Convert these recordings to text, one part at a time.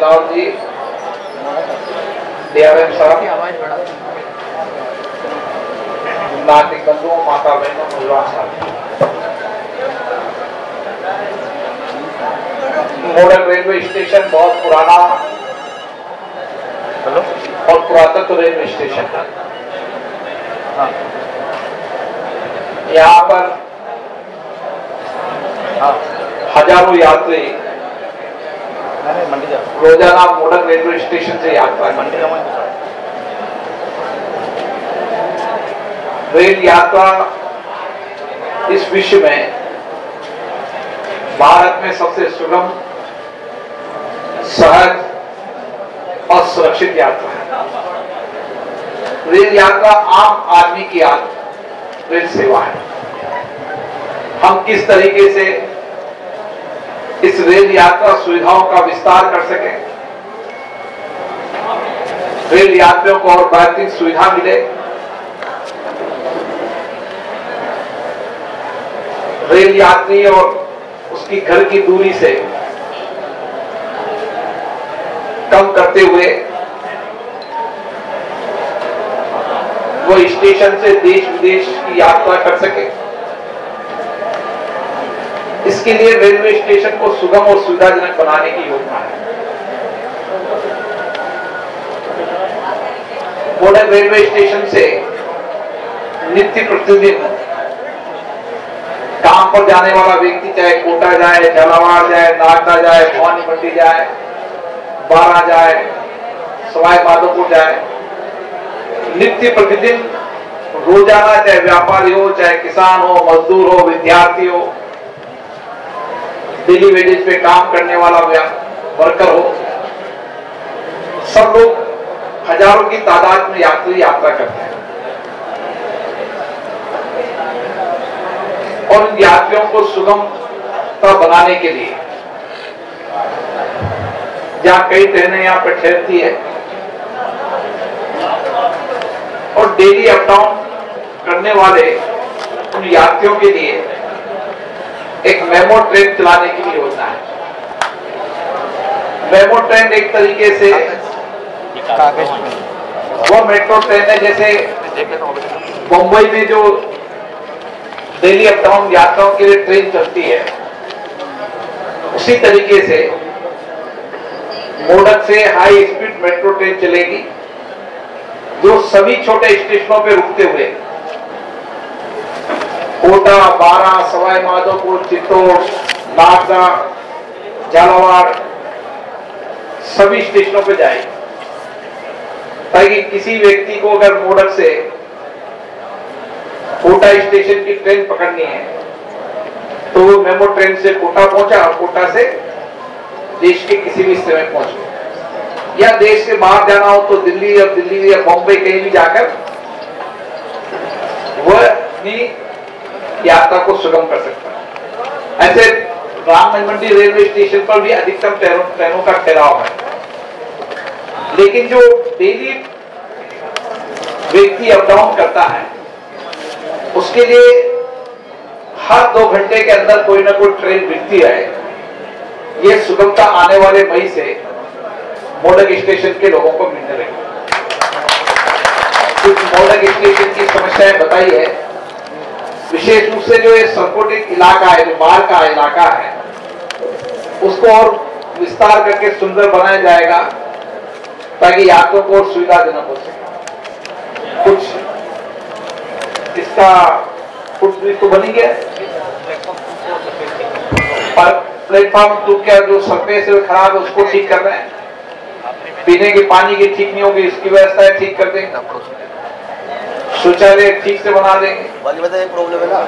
बिलावल जी। DRM साहब नागरिक बंधुओं माता बहनों नौजवान साहब। मॉडल रेलवे स्टेशन बहुत पुराना। हेलो और पुरातत्व रेलवे स्टेशन है हाँ। यहाँ पर हाँ। हज़ारों यात्री रोज़ाना मॉडल रेलवे स्टेशन से यात्रा करते रेल यात्रा इस विश्व में भारत में सबसे सुगम सहज और सुरक्षित यात्रा है। रेल यात्रा आम आदमी की यात्रा रेल सेवा है। हम किस तरीके से इस रेल यात्रा सुविधाओं का विस्तार कर सकें। रेल यात्रियों को और बेहतरीन सुविधा मिले। रेल यात्री और उसकी घर की दूरी से कम करते हुए वो स्टेशन से देश विदेश की यात्रा कर सके। इसके लिए रेलवे स्टेशन को सुगम और सुविधाजनक बनाने की योजना है। मॉडल रेलवे स्टेशन से नित्य प्रतिदिन काम पर जाने वाला व्यक्ति, चाहे कोटा जाए, झालावाड़ जाए नागदा जाए भवानी मंडी जाए, बारा जाए सवाई माधोपुर जाए, नित्य प्रतिदिन रोज़ाना, चाहे व्यापारी हो, चाहे किसान हो, मजदूर हो, विद्यार्थी हो डेली वेजेज पे काम करने वाला वर्कर हो, सब लोग हज़ारों की तादाद में यात्री यात्रा करते हैं। और इन यात्रियों को सुगमता बनाने के लिए, जहाँ कई ट्रेनें यहाँ पर ठहरती है, और डेली अप डाउन करने वाले उन यात्रियों के लिए एक मेमो ट्रेन चलाने की भी योजना है। मेमो ट्रेन एक तरीके से वो मेट्रो ट्रेन है जैसे मुंबई में जो डेली अप डाउन यात्राओं के लिए ट्रेन चलती है उसी तरीके से मोडक से हाई स्पीड मेट्रो ट्रेन चलेगी जो सभी छोटे स्टेशनों पर रुकते हुए कोटा, बारा, सवाई, माधोपुर, चित्तौड़ नागदा झालावाड़, सभी स्टेशनों पे जाएगी ताकि किसी व्यक्ति को अगर मोडक से कोटा स्टेशन की ट्रेन पकड़नी है तो वो मेमो ट्रेन से कोटा पहुँचा और कोटा से देश के किसी भी हिस्से में पहुँचे या देश से बाहर जाना हो तो दिल्ली या दिल्ली या बॉम्बे कहीं भी जाकर, वह अपनी यात्रा को सुगम कर सकता है। ऐसे राम मंडी रेलवे स्टेशन पर भी अधिकतम ट्रेनों का ठहराव है। लेकिन जो डेली व्यक्ति अप डाउन करता है, उसके लिए हर दो घंटे के अंदर कोई ना कोई ट्रेन मिलती है। ये सुगमता आने वाले मई से मोडक स्टेशन के लोगों को मिलने लगी। कुछ मोडक स्टेशन की समस्याएँ बताई है। विशेष रूप से जो ये संकोटित इलाका है, जो बाढ़ का इलाका है, उसको और विस्तार करके सुंदर बनाया जाएगा, ताकि यात्रियों को और सुविधाजनक हो सके। कुछ इसका फुटब्रिज तो बनी गया। पर प्लेटफॉर्म टू क्या जो सरफेस है खराब है, उसको ठीक कर रहे हैं। पीने के पानी की ठीक नहीं होगी, इसकी व्यवस्था ठीक कर देंगे। शौचालय ठीक से बना देंगे। बाकी पता एक प्रॉब्लम है ना।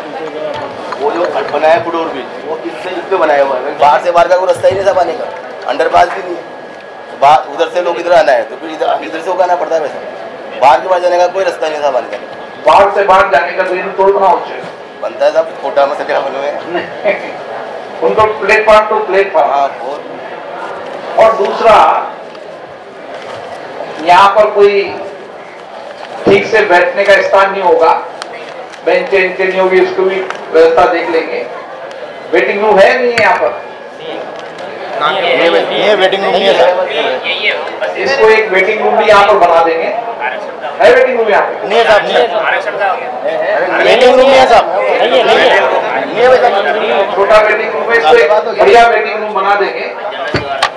वो जो बनाया है फुटओवर ब्रिज वो इससे इस पे बनाया हुआ है। बाहर से बाहर का कोई रास्ता ही नहीं था पानी का। अंडरपास भी नहीं है। बाहर उधर से लोग इधर आना है तो फिर इधर इधर से होकर आना पड़ता है वैसे। बाहर के पास जाने का कोई रास्ता नहीं था पानी का। बाहर से बाहर जाने का ट्रेन तोड़ बनाओ चाहिए बनता है सब छोटा में सटा बने हुए हैं उनको प्लेटफॉर्म टू प्लेटफॉर्म हाँ और दूसरा यहाँ पर कोई ठीक से बैठने का स्थान नहीं होगा। बेंच वेंच नहीं होगी उसको भी व्यवस्था देख लेंगे। वेटिंग रूम है नहीं है यहाँ पर? ये वेटिंग रूम है सर इसको एक वेटिंग रूम भी यहाँ पर बना देंगे। है वेटिंग रूम यहाँ पे नहीं साहब नहीं वेटिंग रूम है साहब छोटा वेटिंग रूम है बढ़िया वेटिंग रूम बना देंगे।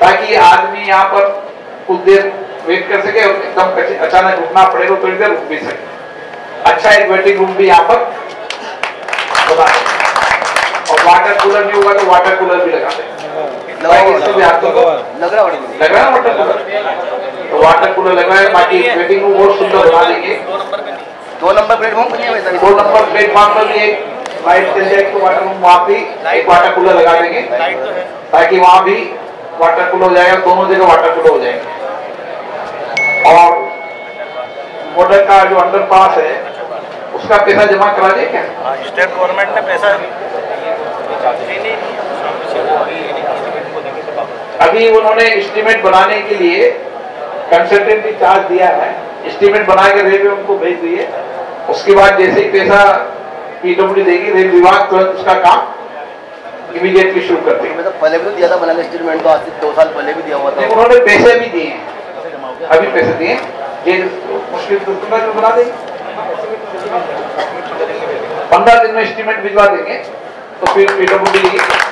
ताकि आदमी यहाँ पर कुछ देर वेट कर सके और एकदम अचानक रुकना पड़े तो थोड़ी देर रुक भी सके। अच्छा एक वेटिंग रूम भी यहाँ पर। बना देंगे और वाटर कूलर भी होगा तो वाटर कूलर भी लगा देंगे ताकि इससे भी हाथों को लग रहा है लग रहा है वाटर कूलर तो वाटर कूलर लगा है बाकी वेटिंग रूम बहुत सुंदर बना देंगे। दो नंबर प्लेटफॉर्म दो नंबर प्लेटफॉर्म पर भी एक लाइट चल जाएगी तो वाटर रूम वहाँ भी एक वाटर कूलर लगा देंगे। ताकि वहाँ भी वाटर कूलर हो जाएगा दोनों जगह वाटर कूलर हो जाएँगे। और मॉडल का जो अंडर पास है उसका पैसा जमा करा दिए क्या? स्टेट गवर्नमेंट ने पैसा अभी उन्होंने एस्टीमेट बनाने के लिए कंसल्टेंट चार्ज दिया है। एस्टीमेट बना के रेलवे उनको भेज दिए उसके बाद जैसे ही पैसा पीडब्ल्यू देगी रेल विभाग तुरंत उसका काम इमीडिएटली शुरू कर देगी। मैं तो पहले भी तो दिया था बनाने स्टेटमेंट तो आज से दो साल पहले भी दिया हुआ था। उन्होंने पैसे भी दिए हैं। अभी पैसे दिए, ये मुश्किल भी बना देंगे। पंद्रह दिन में एस्टीमेट भिजवा देंगे तो फिर पीडब्ल्यू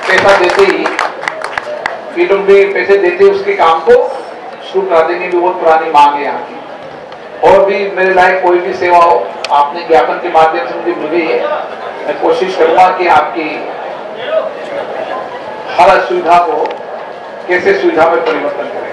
पैसा देते ही पीडब्ल्यू पैसे देते उसके काम को, शुरू करा देंगे भी बहुत पुरानी मांग है यहाँ की। और भी मेरे लायक कोई भी सेवा हो, आपने ज्ञापन के माध्यम से मुझे मिली है, मैं कोशिश करूँगा कि आपकी हर सुविधा को, कैसे सुविधा में परिवर्तन करें।